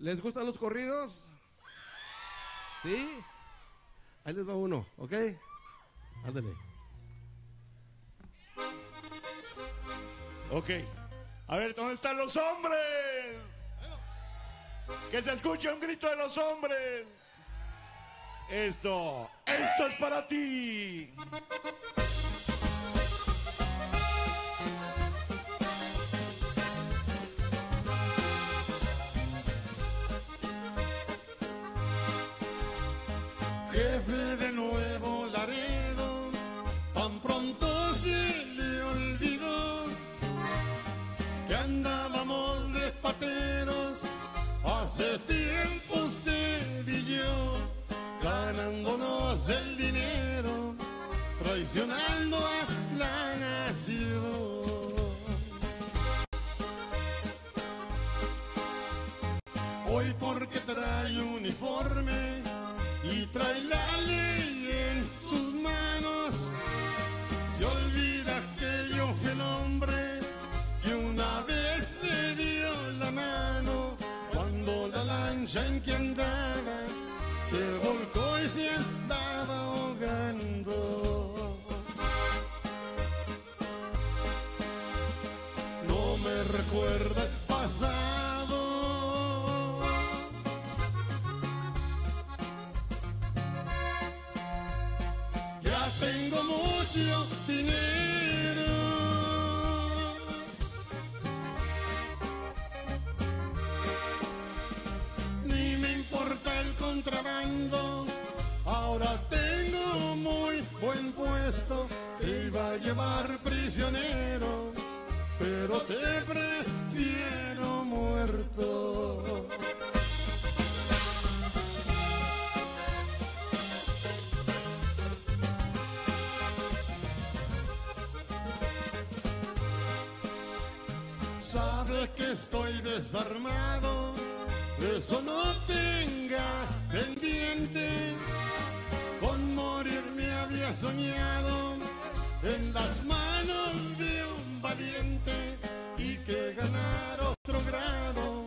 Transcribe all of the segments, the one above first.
¿Les gustan los corridos? ¿Sí? Ahí les va uno, ¿ok? Ándale. Ok. A ver, ¿dónde están los hombres? Que se escuche un grito de los hombres. Esto, esto es para ti. Hace tiempo usted y yo, ganándonos el dinero, traicionando a la nación. Hoy porque trae uniforme y trae la lancha en que andaba se volcó y se andaba ahogando. No me recuerda el pasado. Ya tengo mucho dinero. Sabe que estoy desarmado, eso no tenga pendiente. Con morir me había soñado en las manos de un valiente y que ganar otro grado,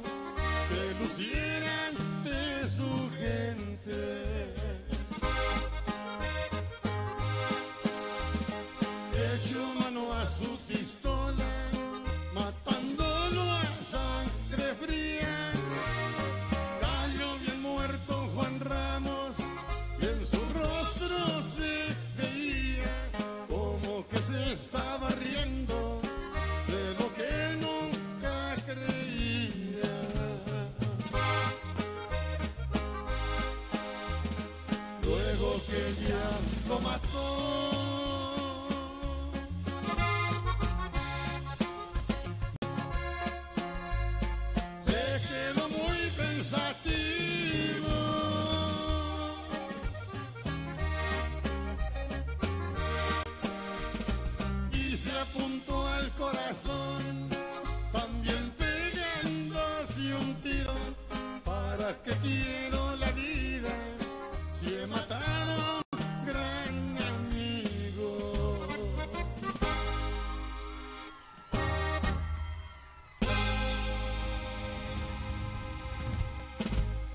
que luciera ante su gente. Echo mano a su I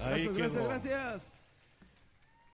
Ahí Gracias, quedó. gracias, gracias.